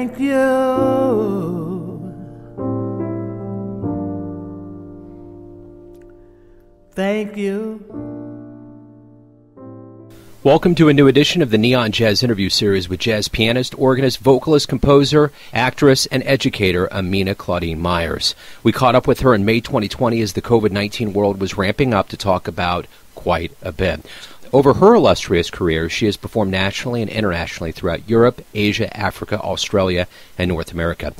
Thank you. Thank you. Welcome to a new edition of the Neon Jazz interview series with jazz pianist, organist, vocalist, composer, actress, and educator Amina Claudine Myers. We caught up with her in May 2020 as the COVID 19 world was ramping up to talk about quite a bit. Over her illustrious career, she has performed nationally and internationally throughout Europe, Asia, Africa, Australia, and North America.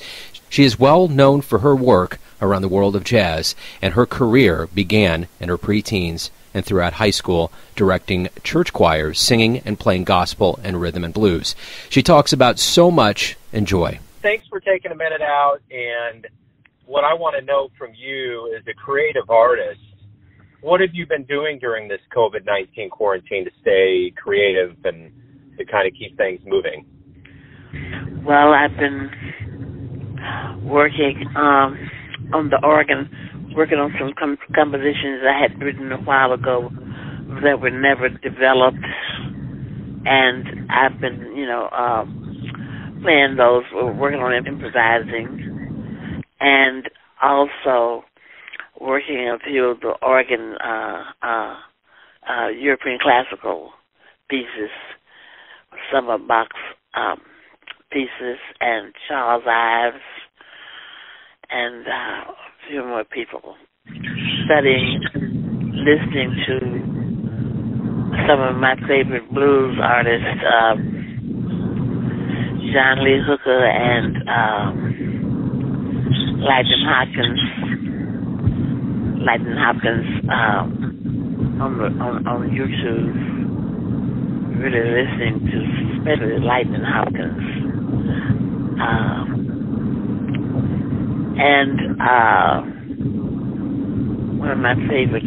She is well known for her work around the world of jazz, and her career began in her preteens and throughout high school, directing church choirs, singing and playing gospel and rhythm and blues. She talks about so much and joy. Thanks for taking a minute out. And what I want to know from you as a creative artist, what have you been doing during this COVID 19 quarantine to stay creative and to kind of keep things moving? Well, I've been working um, on the organ, working on some com- compositions I had written a while ago that were never developed, and I've been, you know, um, playing those, working on improvising, and also working a few of the organ, uh, uh, uh, European classical pieces, some of Bach's um, pieces, and Charles Ives and uh, a few more people studying, listening to some of my favorite blues artists, um, John Lee Hooker and um, Lightning Hopkins. Lightning Hopkins um, on the on, on YouTube. Really listening to especially Lightning Hopkins. Um, and uh, one of my favorite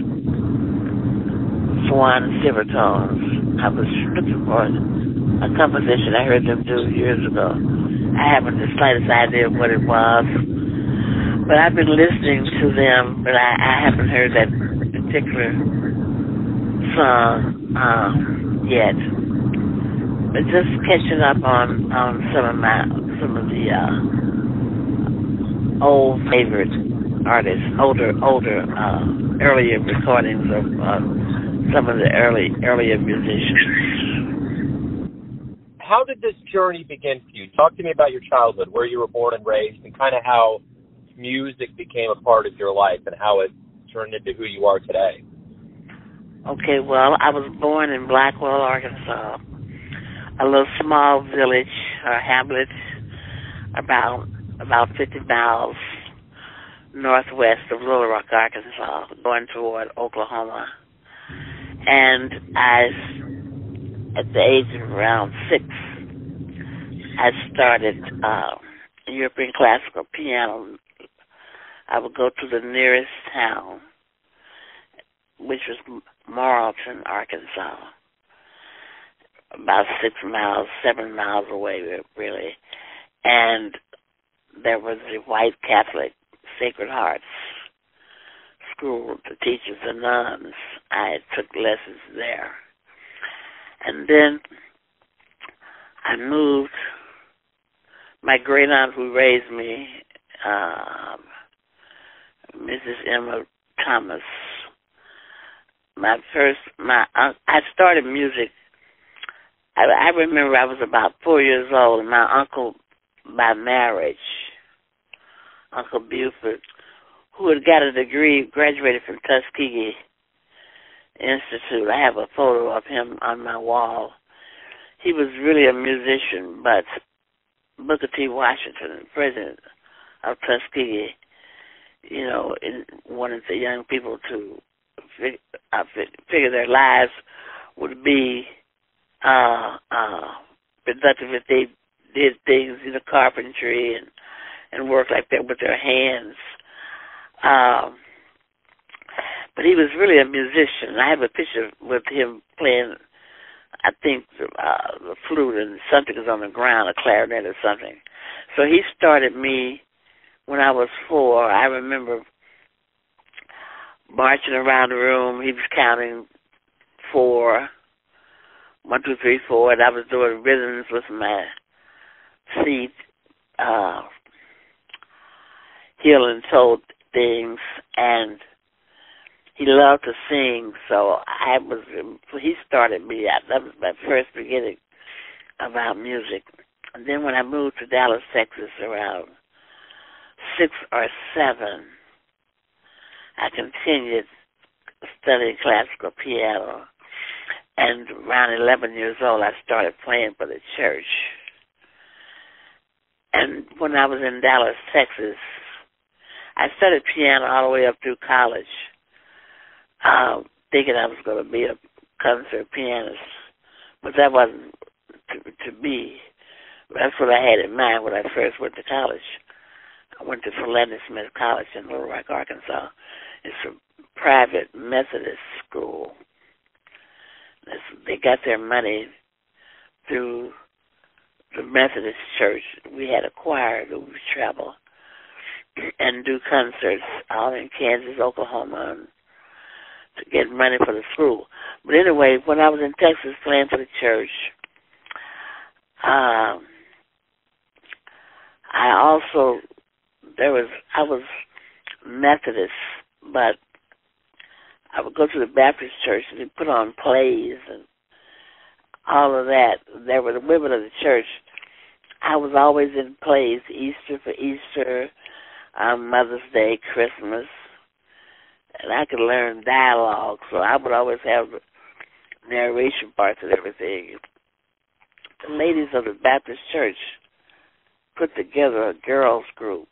Swan Silvertones. I was looking for a composition I heard them do years ago. I haven't the slightest idea what it was, but I've been listening to them, but I, I haven't heard that particular song um, yet. But just catching up on on some of my some of the uh, old favorite artists, older, older, uh, earlier recordings of uh, some of the early, earlier musicians. How did this journey begin for you? Talk to me about your childhood, where you were born and raised, and kind of how music became a part of your life and how it turned into who you are today. Okay, well, I was born in Blackwell, Arkansas, a little small village or hamlet about about 50 miles northwest of Little Rock, Arkansas, going toward Oklahoma. And I, at the age of around six, I started uh, European classical piano. I would go to the nearest town, which was Morrilton, Arkansas, about six miles, seven miles away, really. And there was the white Catholic Sacred Hearts school to teach the nuns. I took lessons there. And then I moved. My great aunt who raised me, uh, Mrs. Emma Thomas, my first, my uh, I started music. I, I remember I was about four years old, and my uncle by marriage, Uncle Buford, who had got a degree, graduated from Tuskegee Institute. I have a photo of him on my wall. He was really a musician, but Booker T. Washington, president of Tuskegee, you know, wanted the young people to figure their lives would be uh, uh, productive if they did things, you know, carpentry and and work like that with their hands. Um, but he was really a musician. I have a picture with him playing, I think, uh, the flute and something was on the ground, a clarinet or something. So he started me when I was four. I remember marching around the room. He was counting four, one, two, three, four, and I was doing rhythms with my feet uh, healing told things, and he loved to sing. So I was he started me. That was my first beginning about music. And then when I moved to Dallas, Texas, around six or seven, I continued studying classical piano. And around 11 years old, I started playing for the church. And when I was in Dallas, Texas, I studied piano all the way up through college, um, thinking I was going to be a concert pianist. But that wasn't to, to me. That's what I had in mind when I first went to college. I went to Philander Smith College in Little Rock, Arkansas. It's a private Methodist school. They got their money through the Methodist Church. We had a choir that would travel and do concerts out in Kansas, Oklahoma, and to get money for the school. But anyway, when I was in Texas playing for the church, um, I also there was I was Methodist, but I would go to the Baptist church and they put on plays and all of that. There were the women of the church. I was always in plays, Easter for Easter, um, Mother's Day, Christmas, and I could learn dialogue, so I would always have narration parts and everything. The ladies of the Baptist church put together a girls group.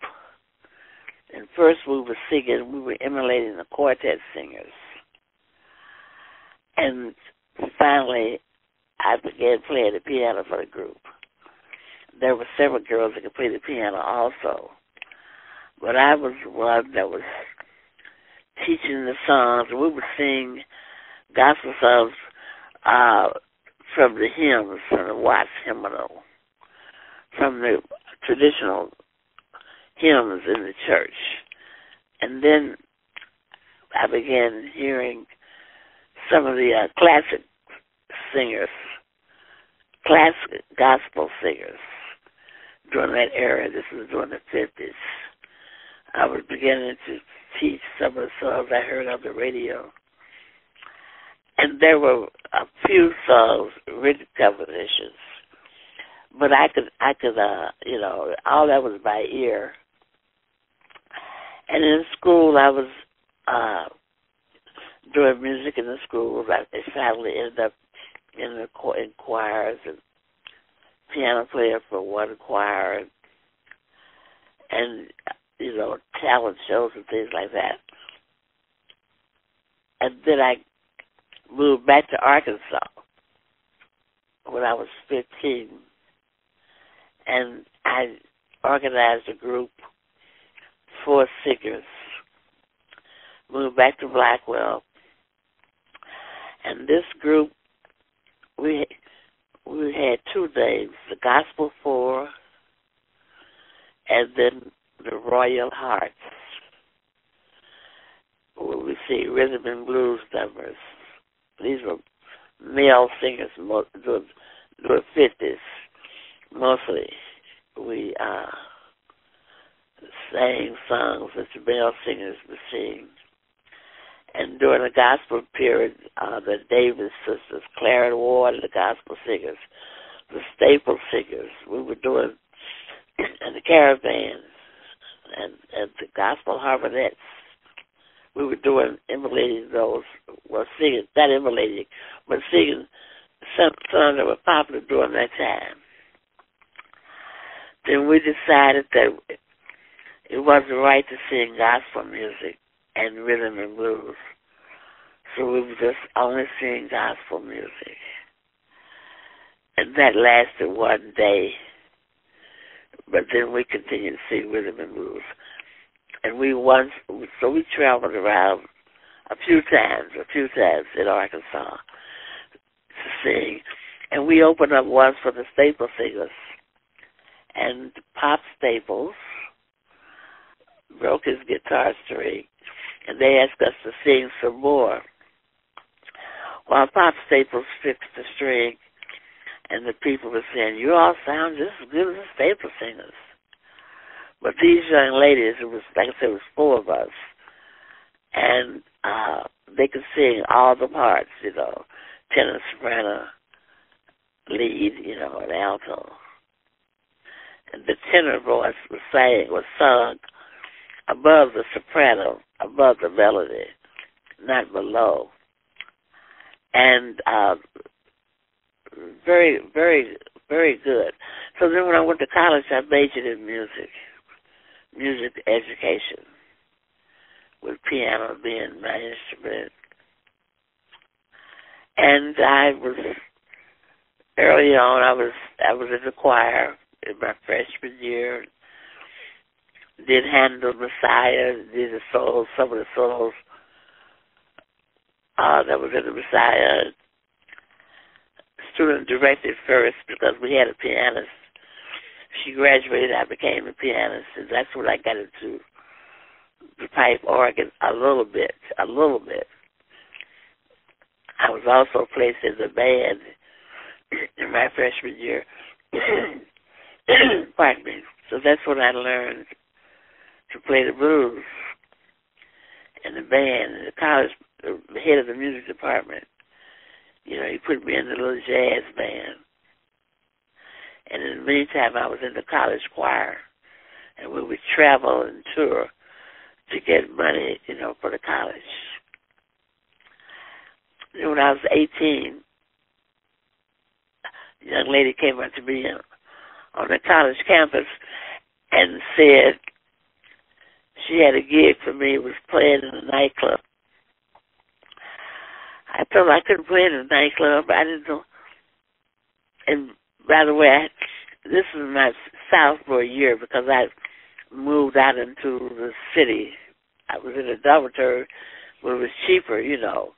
And first we were singing, we were emulating the quartet singers. And finally, I began playing the piano for the group. There were several girls that could play the piano also. But I was one that was teaching the songs. We would sing gospel songs uh, from the hymns, from the Watts hymnal, from the traditional hymns in the church. And then I began hearing some of the uh, classic singers, classic gospel singers during that era. This was during the 50s. I was beginning to teach some of the songs I heard on the radio. And there were a few songs, written compositions but I could I could uh you know all that was by ear. And in school I was uh doing music in the schools. I finally ended up in the in choirs and piano player for one choir and, and you know talent shows and things like that. And then I moved back to Arkansas when I was fifteen and I organized a group for singers. Moved back to Blackwell, and this group we we had two names: the Gospel Four, and then the Royal Hearts. We see rhythm and blues numbers. These were male singers, doing the fifties mostly we uh, sang songs that the male singers would sing. And during the gospel period, uh, the Davis sisters, Clara Ward, and the gospel singers, the staple singers, we were doing, and the caravans, and, and the gospel harmonettes, we were doing, emulating those, well, singing, not emulating, but singing some songs that were popular during that time then we decided that it wasn't right to sing gospel music and rhythm and blues. So we would just only sing gospel music. And that lasted one day. But then we continued to sing rhythm and blues. And we once, so we traveled around a few times, a few times in Arkansas to sing. And we opened up once for the staple singers and Pop Staples broke his guitar string, and they asked us to sing some more. While Pop Staples fixed the string, and the people were saying, "You all sound just as good as the Staples singers." But these young ladies, it was like I said, it was four of us, and uh, they could sing all the parts, you know, tenor, soprano, lead, you know, and alto. And the tenor voice was sang was sung above the soprano, above the melody, not below. And uh, very, very, very good. So then when I went to college, I majored in music, music education, with piano being my instrument. And I was early on. I was I was in the choir in my freshman year. Did Handel Messiah, did the solos, some of the solos uh, that was in the Messiah. Student directed first because we had a pianist. She graduated, I became a pianist, and that's when I got into the pipe organ a little bit, a little bit. I was also placed in the band in my freshman year. Pardon me. So that's when I learned to play the blues in the band. In the college, the head of the music department, you know, he put me in the little jazz band. And in the meantime, I was in the college choir, and we would travel and tour to get money, you know, for the college. And when I was 18, a young lady came up to me on the college campus and said she had a gig for me, was playing in a nightclub. I told her I couldn't play in a nightclub. I didn't know. And by the way, I, this is my sophomore year because I moved out into the city. I was in a dormitory where it was cheaper, you know,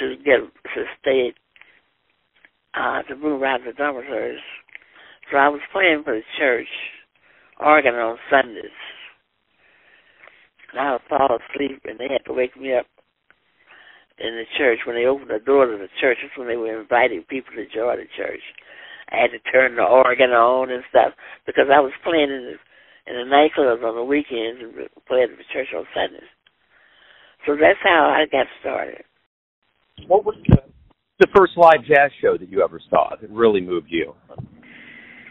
to get to stay uh, to move out of the dormitories. So I was playing for the church organ on Sundays. And I would fall asleep, and they had to wake me up in the church when they opened the door to the church. That's when they were inviting people to join the church. I had to turn the organ on and stuff because I was playing in the in the nightclubs on the weekends and playing at the church on Sundays. So that's how I got started. What was the the first live jazz show that you ever saw that really moved you?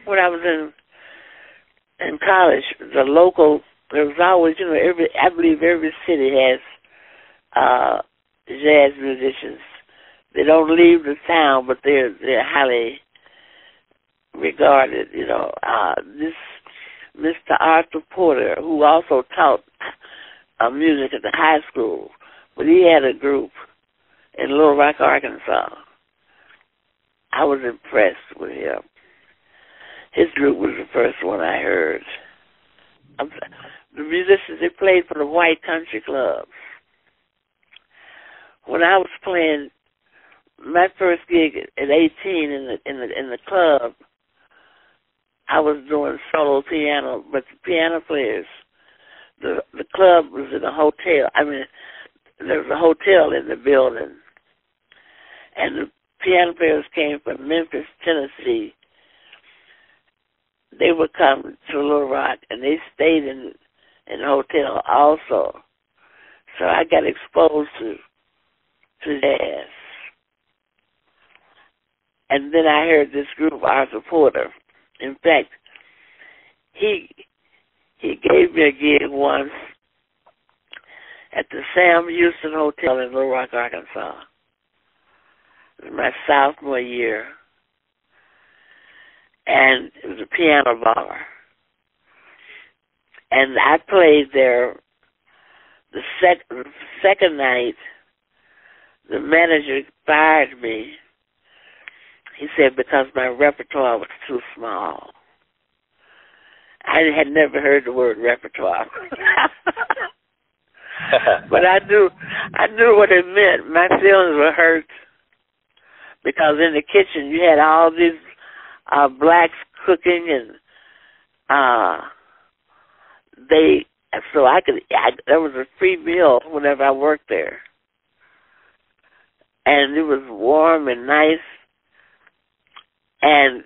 When I was in in college, the local there was always you know every I believe every city has uh jazz musicians. They don't leave the town, but they're they're highly regarded. You know, uh, this Mr. Arthur Porter, who also taught uh, music at the high school, but he had a group in Little Rock, Arkansas. I was impressed with him. His group was the first one I heard. The musicians they played for the white country clubs. When I was playing my first gig at 18 in the in the in the club, I was doing solo piano, but the piano players, the the club was in a hotel. I mean, there was a hotel in the building, and the piano players came from Memphis, Tennessee. They would come to Little Rock, and they stayed in in the hotel also. So I got exposed to to jazz. And then I heard this group, Arthur Porter. In fact, he he gave me a gig once at the Sam Houston Hotel in Little Rock, Arkansas. My sophomore year. And a piano bar. And I played there the sec- second night. The manager fired me he said because my repertoire was too small. I had never heard the word repertoire. but I knew I knew what it meant. My feelings were hurt because in the kitchen you had all these uh blacks cooking and uh they so I could I, there was a free meal whenever I worked there. And it was warm and nice and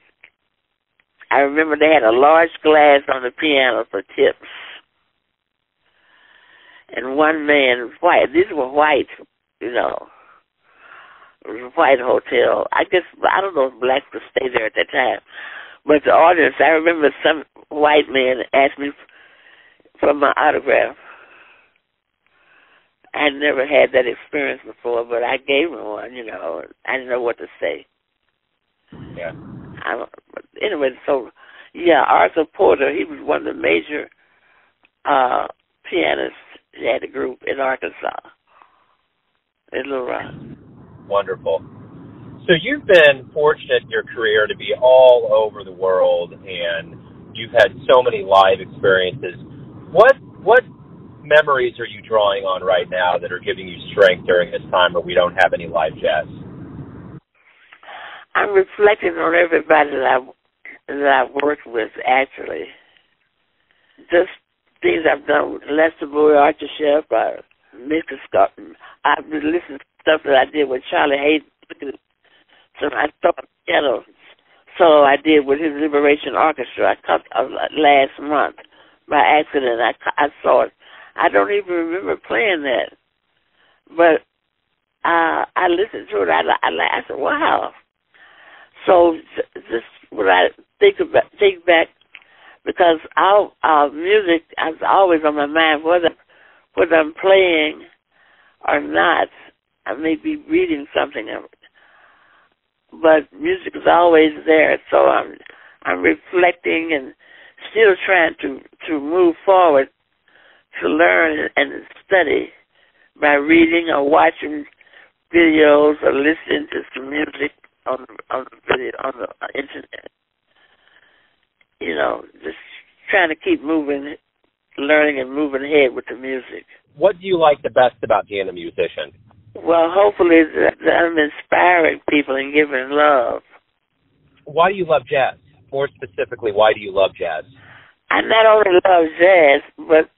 I remember they had a large glass on the piano for tips. And one man, white, these were white, you know, white hotel. I guess, I don't know if blacks could stay there at that time. But the audience, I remember some white man asked me for my autograph. I never had that experience before, but I gave him one. You know, I didn't know what to say. Yeah. I, but anyway, so yeah, Arthur Porter. He was one of the major uh pianists. He had a group in Arkansas, in Little Rock. Wonderful. So you've been fortunate in your career to be all over the world, and you've had so many live experiences. What what memories are you drawing on right now that are giving you strength during this time where we don't have any live jazz? I'm reflecting on everybody that I that I've worked with actually. Just things I've done with Lester Bowie Archie Shepp, uh, Mr. Scott. I've been listening stuff that I did with Charlie Haden. So I thought, you know, so I did with his Liberation Orchestra. I cut uh, last month by accident. I I saw it. I don't even remember playing that, but uh, I listened to it. I I, I said, wow. So this what I think about, think back because our our music is always on my mind, whether whether I'm playing or not. I may be reading something, but music is always there. So I'm I'm reflecting and still trying to to move forward to learn and study by reading or watching videos or listening to some music on on the video on the internet. You know, just trying to keep moving, learning and moving ahead with the music. What do you like the best about being a musician? Well, hopefully that I'm inspiring people and giving love. Why do you love jazz? More specifically, why do you love jazz? I not only love jazz, but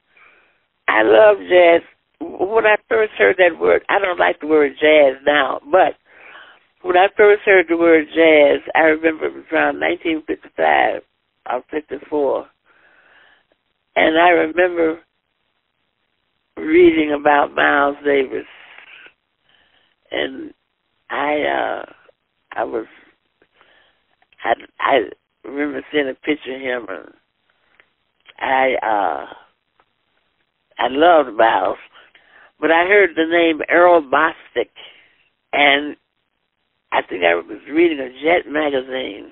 I love jazz. When I first heard that word, I don't like the word jazz now, but when I first heard the word jazz, I remember it was around 1955 or 54. And I remember reading about Miles Davis. And I uh I was I I remember seeing a picture of him and I uh I loved Miles. But I heard the name Earl Bostic and I think I was reading a Jet magazine,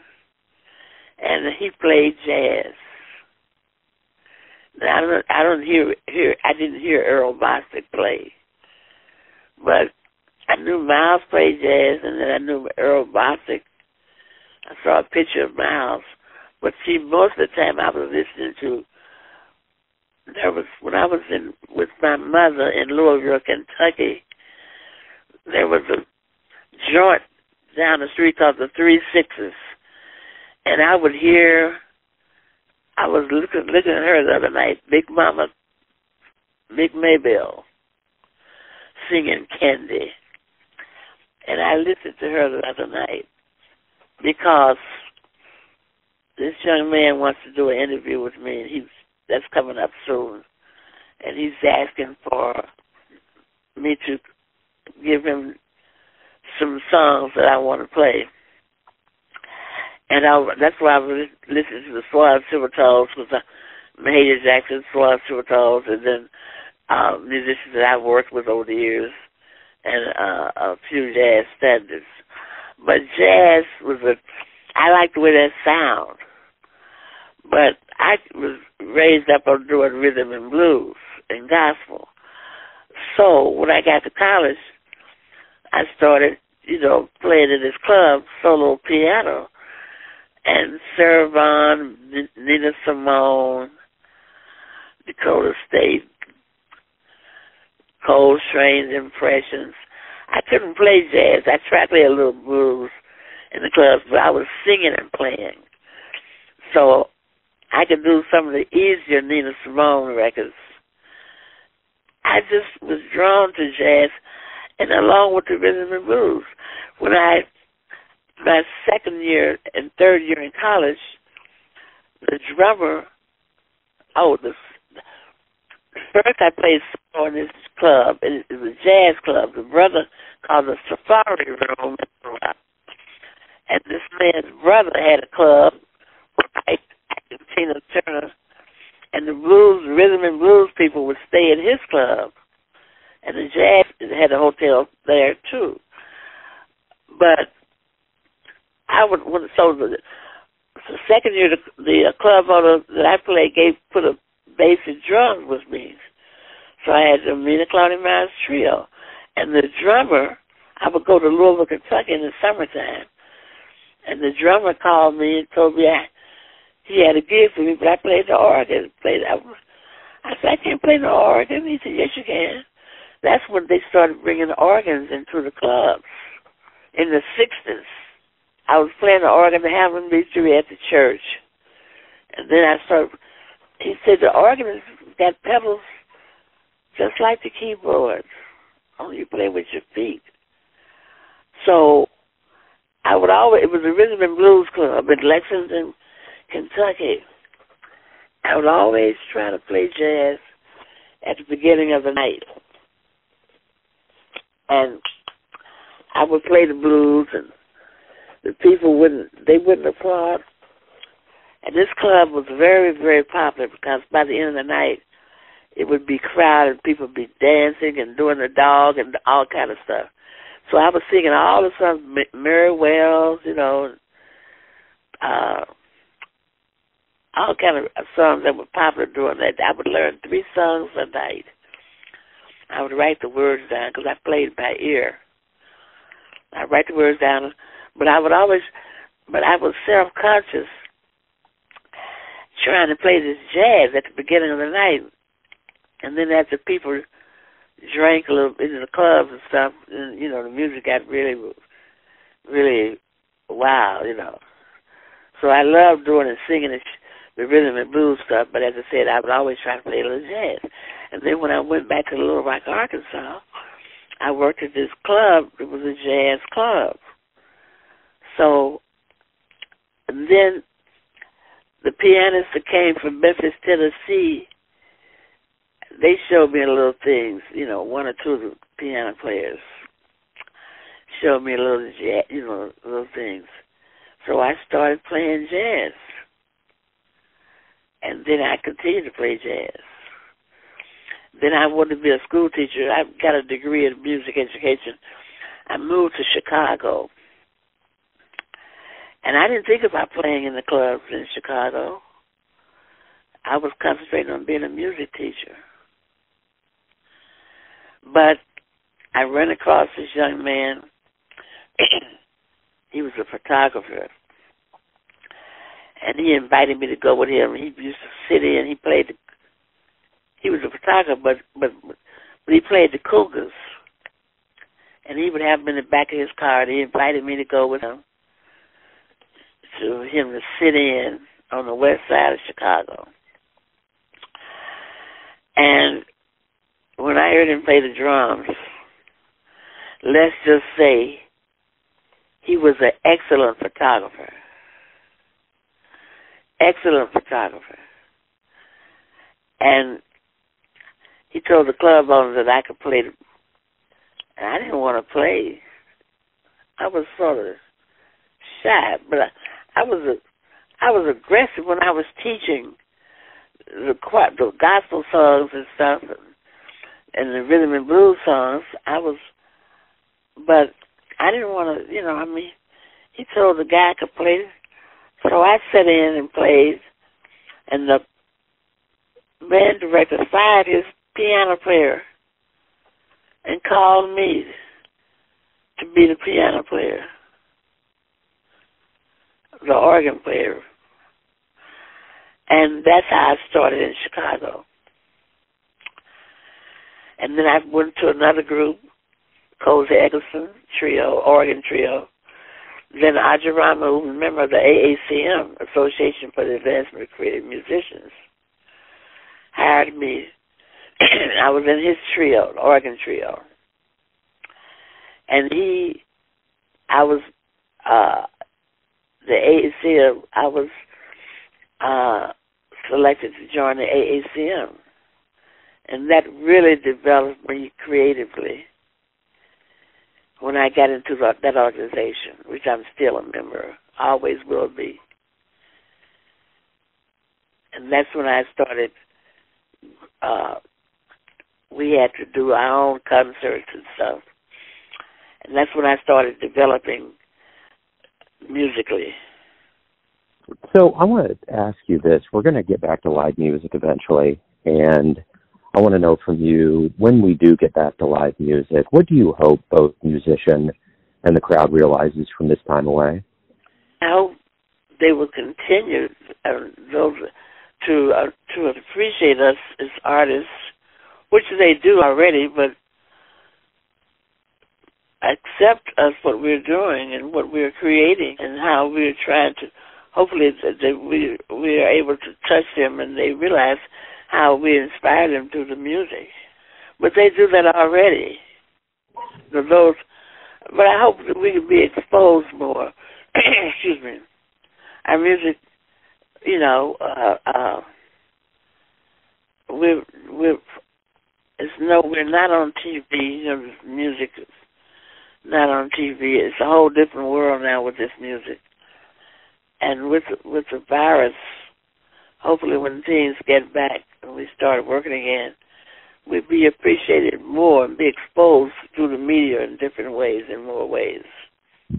and he played jazz. Now, I don't, I don't hear, hear, I didn't hear Earl Bostic play, but I knew Miles played jazz, and then I knew Earl Bostic. I saw a picture of Miles, but see, most of the time I was listening to. There was when I was in with my mother in Louisville, Kentucky. There was a joint down the street called the Three Sixes, and I would hear. I was looking looking at her the other night, Big Mama, Big Maybelle, singing Candy, and I listened to her the other night because this young man wants to do an interview with me, and he's that's coming up soon, and he's asking for me to give him some songs that I want to play. And I, that's why I was listening to the Swan Silvertones, with uh, Mahalia Jackson, Swan Silvertones, and then uh, musicians that I've worked with over the years, and uh, a few jazz standards. But jazz was a, I like the way that sound. But I was raised up on doing rhythm and blues and gospel. So when I got to college, I started, you know, playing in this club solo piano. And Sarah Vaughan, Nina Simone, Dakota Staton, Coltrane's Impressions. I couldn't play jazz. I tried to play a little blues in the clubs, but I was singing and playing. So I could do some of the easier Nina Simone records. I just was drawn to jazz and along with the rhythm and blues. When I my second year and third year in college, the drummer. Oh, the first I played on this club. It, it was a jazz club. The brother called the Safari Room, and this man's brother had a club. Right, Tina Turner, and the blues, rhythm and blues people would stay at his club, and the jazz had a hotel there too. But I would so the, the second year the, the uh, club owner that I played gave put a bass and drums with me. So I had the Amina Claudine Myers trio. And the drummer I would go to Louisville, Kentucky in the summertime. And the drummer called me and told me I, he had a gig for me, but I played the organ. Played I, said, I can't play the organ. He said, Yes, you can. That's when they started bringing organs into the clubs in the 60s. I was playing the organ the Hammond Mystery at the church. And then I started, he said, the organ got pedals just like the keyboard, only you play with your feet. So I would always, it was a rhythm and blues club in Lexington, Kentucky. I would always try to play jazz at the beginning of the night. And I would play the blues and the people wouldn't they wouldn't applaud. And this club was very, very popular because by the end of the night it would be crowded, people would be dancing and doing the dog and all kind of stuff. So I was singing all the songs, Mary Wells, you know, uh, all kind of songs that were popular during that. I would learn three songs a night. I would write the words down because I played by ear. I write the words down but I would always, but I was self conscious trying to play this jazz at the beginning of the night, and then after people drank a little into the clubs and stuff, and you know the music got really, really wow, you know. So I loved doing and singing the, the rhythm and blues stuff, but as I said, I would always try to play a little jazz. And then when I went back to Little Rock, Arkansas, I worked at this club. It was a jazz club. So then the pianists that came from Memphis, Tennessee, they showed me a little things, you know, one or two of the piano players showed me a little jazz, you know, little things. So I started playing jazz. And then I continued to play jazz. Then I wanted to be a school teacher. I got a degree in music education. I moved to Chicago and I didn't think about playing in the clubs in Chicago. I was concentrating on being a music teacher. But I ran across this young man. he was a photographer. And he invited me to go with him. He used to sit in. He played. The, he was a photographer, but but but he played the Cougars. And he would have me in the back of his car. And he invited me to go with him to him to sit in on the west side of Chicago. And when I heard him play the drums, let's just say he was an excellent photographer. Excellent photographer. And he told the club owner that I could play the and I didn't want to play. I was sort of shy, but I, I was a, I was aggressive when I was teaching the the gospel songs and stuff, and, the rhythm and blues songs. I was, but I didn't want to. You know, I mean, he told the guy I could play, so I sat in and played, and the band director fired his piano player and called me to be the piano player the organ player. And that's how I started in Chicago. And then I went to another group, Cozy Eggleston Trio, organ trio. Then Ajaramu, who's a member of the AACM, Association for the Advancement of Creative Musicians, hired me. And I was in his trio, the organ trio. And he, I was uh, the AAC, I was uh, selected to join the AACM. And that really developed me creatively when I got into that organization, which I'm still a member, always will be. And that's when I started. Uh, we had to do our own concerts and stuff, and that's when I started developing musically. So I want to ask you this. We're going to get back to live music eventually, and I want to know from you when we do get back to live music, what do you hope both musician and the crowd realizes from this time away? I hope they will continue uh, to uh, to appreciate us as artists, which they do already, but accept us what we're doing and what we're creating and how we're trying to hopefully that we we are able to touch them and they realize how we inspire them through the music. But they do that already. those, but I hope that we can be exposed more. Excuse me. Our music, you know, uh, uh, we're we're it's no, we're not on TV. You know, music not on TV. It's a whole different world now with this music and with with the virus, hopefully when things get back and we start working again, we'd be appreciated more and be exposed through the media in different ways, in more ways.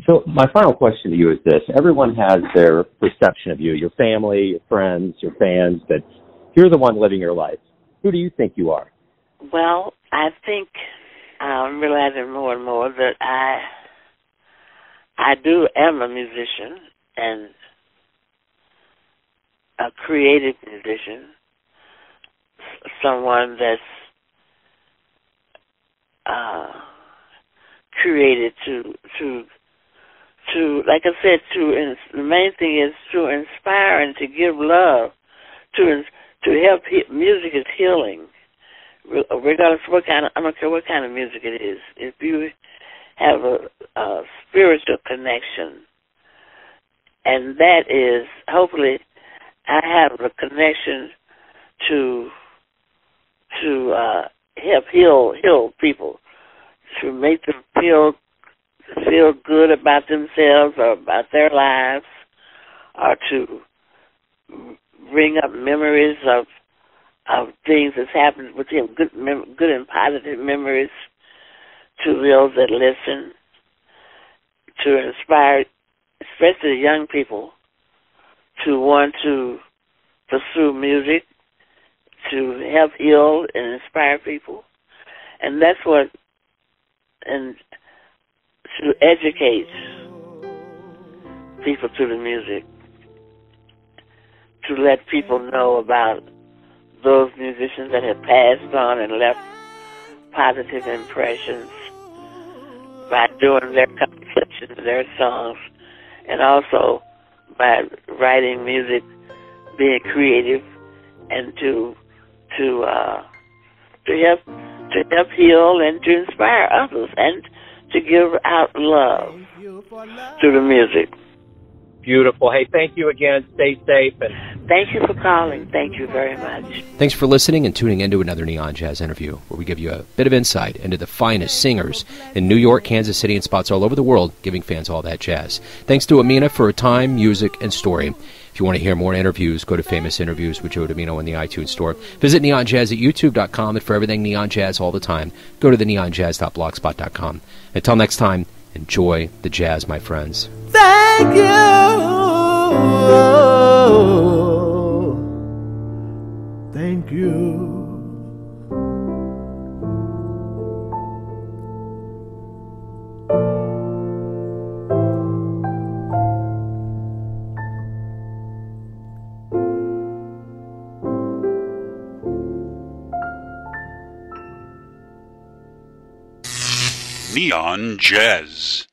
So my final question to you is this: Everyone has their perception of you, your family, your friends, your fans, that you're the one living your life. Who do you think you are? Well, I think I'm realizing more and more that I I do am a musician and a creative musician, someone that's uh, created to to to like I said to the main thing is to inspire and to give love to to help music is healing regardless of what kind of I don't care what kind of music it is if you have a, a spiritual connection and that is hopefully I have a connection to to uh, help heal heal people, to make them feel feel good about themselves or about their lives, or to bring up memories of of things that's happened with them, good mem- good and positive memories to those that listen, to inspire, especially young people to want to pursue music, to help heal and inspire people. And that's what, and to educate people through the music, to let people know about those musicians that have passed on and left positive impressions by doing their compositions, their songs, and also by writing music, being creative, and to to uh, to help to help heal and to inspire others and to give out love through the music. Beautiful. Hey, thank you again. Stay safe and thank you for calling. Thank you very much. Thanks for listening and tuning into another Neon Jazz interview where we give you a bit of insight into the finest singers in New York, Kansas City, and spots all over the world, giving fans all that jazz. Thanks to Amina for her time, music, and story. If you want to hear more interviews, go to Famous Interviews with Joe Dimino in the iTunes Store. Visit neonjazz at youtube.com, and for everything Neon Jazz all the time, go to the neonjazz.blogspot.com. Until next time, enjoy the jazz, my friends. Thank you. Thank you. Neon Jazz.